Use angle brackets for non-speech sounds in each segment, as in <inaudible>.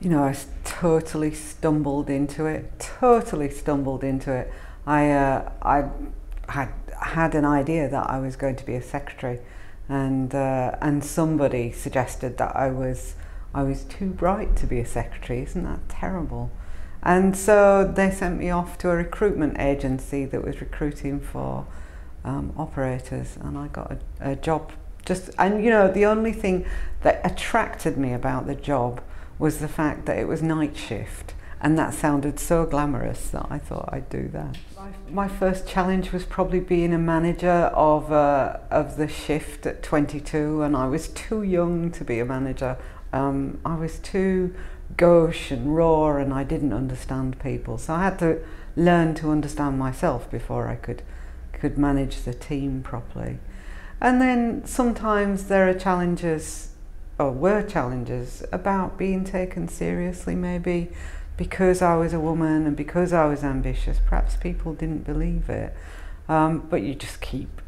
You know, I totally stumbled into it, totally stumbled into it. I, uh, I had had an idea that I was going to be a secretary and, uh, and somebody suggested that I was, I was too bright to be a secretary. Isn't that terrible? And so they sent me off to a recruitment agency that was recruiting for um, operators and I got a, a job just and you know the only thing that attracted me about the job was the fact that it was night shift and that sounded so glamorous that I thought I'd do that. My first challenge was probably being a manager of, uh, of the shift at 22 and I was too young to be a manager. Um, I was too gauche and raw and I didn't understand people so I had to learn to understand myself before I could, could manage the team properly. And then sometimes there are challenges or were challenges about being taken seriously maybe because I was a woman and because I was ambitious perhaps people didn't believe it um, but you just keep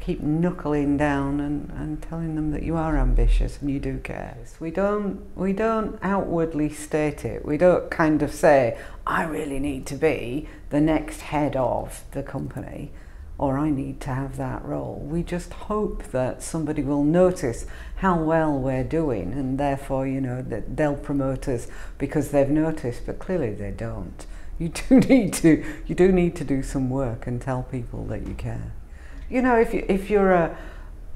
keep knuckling down and, and telling them that you are ambitious and you do care. We don't we don't outwardly state it. We don't kind of say I really need to be the next head of the company or I need to have that role. We just hope that somebody will notice how well we're doing and therefore, you know, that they'll promote us because they've noticed, but clearly they don't. You <laughs> do need to, you do need to do some work and tell people that you care. You know, if, you, if you're a,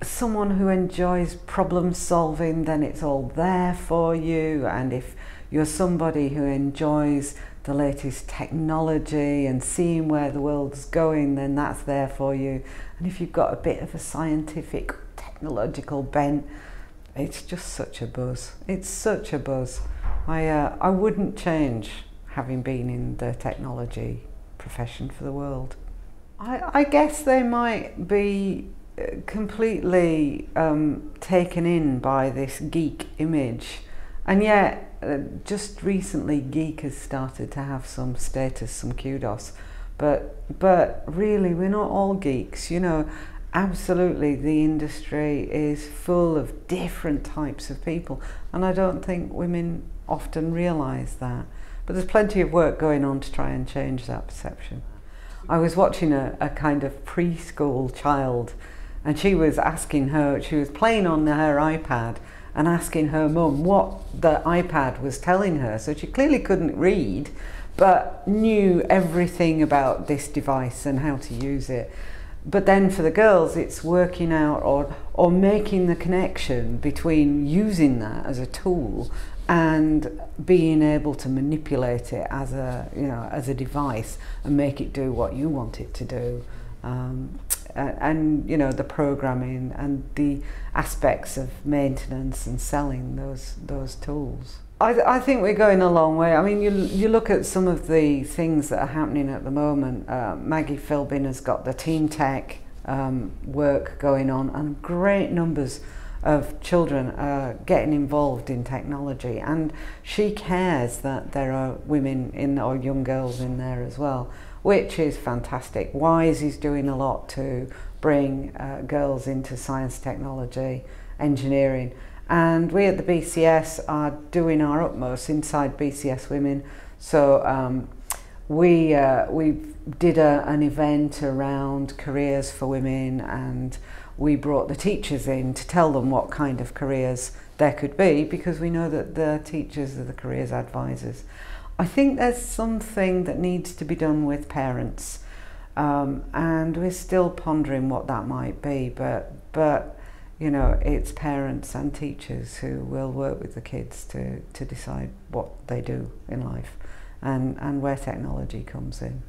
someone who enjoys problem solving, then it's all there for you. And if you're somebody who enjoys the latest technology and seeing where the world's going, then that's there for you. And if you've got a bit of a scientific, technological bent, it's just such a buzz. It's such a buzz. I, uh, I wouldn't change having been in the technology profession for the world. I, I guess they might be uh, completely um, taken in by this geek image and yet uh, just recently geek has started to have some status, some kudos. But, but really, we're not all geeks. You know, absolutely, the industry is full of different types of people. And I don't think women often realise that. But there's plenty of work going on to try and change that perception. I was watching a, a kind of preschool child and she was asking her, she was playing on her iPad and asking her mum what the iPad was telling her. So she clearly couldn't read, but knew everything about this device and how to use it. But then for the girls, it's working out or, or making the connection between using that as a tool and being able to manipulate it as a, you know, as a device and make it do what you want it to do. Um, and you know the programming and the aspects of maintenance and selling those those tools. I, I think we're going a long way. I mean, you you look at some of the things that are happening at the moment. Uh, Maggie Philbin has got the TeenTech um, work going on, and great numbers of children are getting involved in technology, and she cares that there are women in or young girls in there as well which is fantastic. Wise is doing a lot to bring uh, girls into science, technology, engineering. And we at the BCS are doing our utmost inside BCS Women. So um, we, uh, we did a, an event around careers for women and we brought the teachers in to tell them what kind of careers there could be because we know that the teachers are the careers advisors. I think there's something that needs to be done with parents um, and we're still pondering what that might be but but you know it's parents and teachers who will work with the kids to, to decide what they do in life and, and where technology comes in.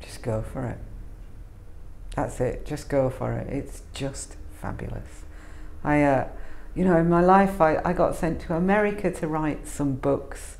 Just go for it. That's it, just go for it. It's just fabulous. I, uh, you know, in my life I, I got sent to America to write some books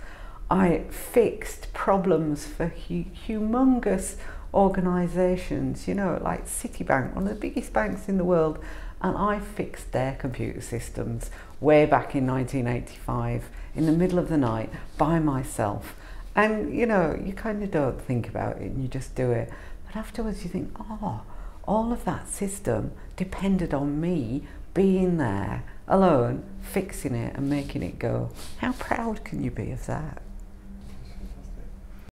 I fixed problems for hu humongous organisations, you know, like Citibank, one of the biggest banks in the world, and I fixed their computer systems way back in 1985 in the middle of the night by myself. And you know, you kind of don't think about it and you just do it. But afterwards you think, oh, all of that system depended on me being there alone, fixing it and making it go. How proud can you be of that?